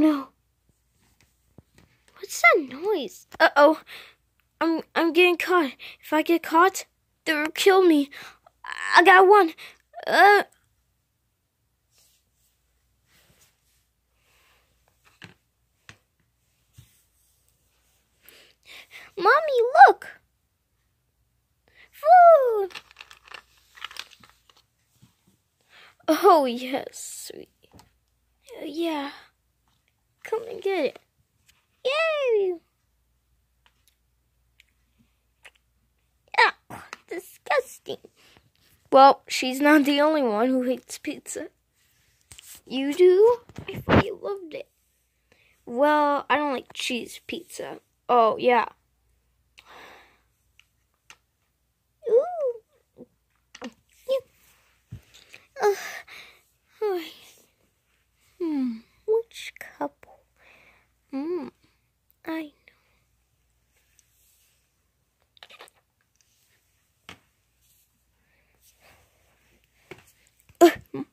no. What's that noise? Uh oh. I'm I'm getting caught. If I get caught, they'll kill me. I got one. Uh Mommy, look. Food. Oh, yes, sweet. Uh, yeah. Come and get it. Yay! Ah, disgusting. Well, she's not the only one who hates pizza. You do? I thought you loved it. Well, I don't like cheese pizza. Oh, yeah. Ooh. Hmm, which couple? Hmm, I know.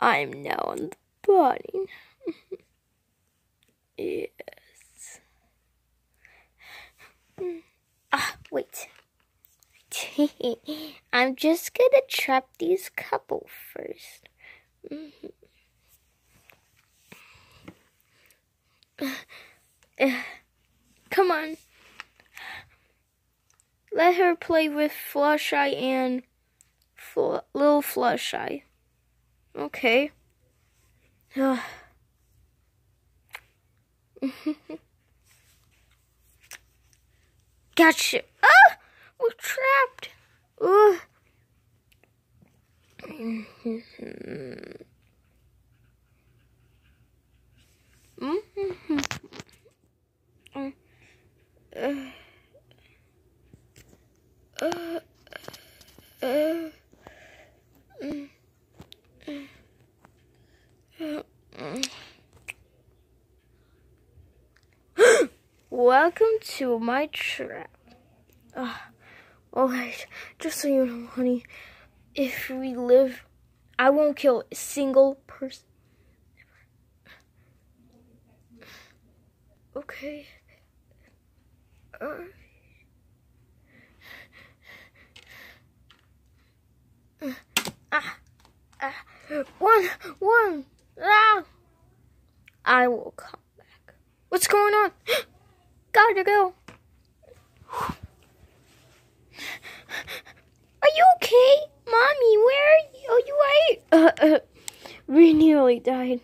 I'm now on the body. yes. Ah, wait. I'm just gonna trap these couple first. Mm -hmm. come on. Let her play with Fluttershy and Fl little Fluttershy. Okay. gotcha. Ah! We're trapped. Ugh. Welcome to my trap. Uh, Alright, just so you know, honey, if we live, I won't kill a single person. Okay. Uh, ah, ah, one, one, ah. I will come back. What's going on? Gotta go. Are you okay? Mommy, where are you? Are you right? Uh, uh, we nearly died.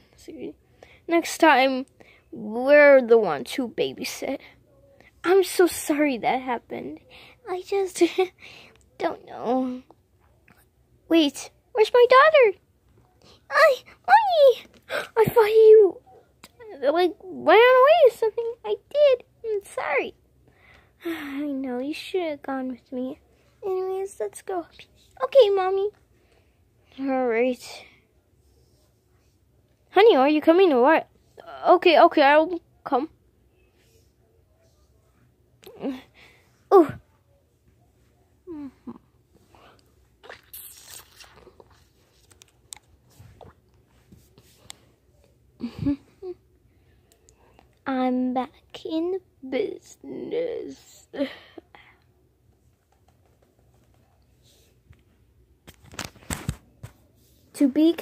Next time, we're the ones who babysit. I'm so sorry that happened. I just don't know. Wait, where's my daughter? I, mommy, I thought you like ran away or something. I sorry. I know, you should have gone with me. Anyways, let's go. Okay, Mommy. Alright. Honey, are you coming or what? Okay, okay, I'll come. Oh. I'm back in business. to be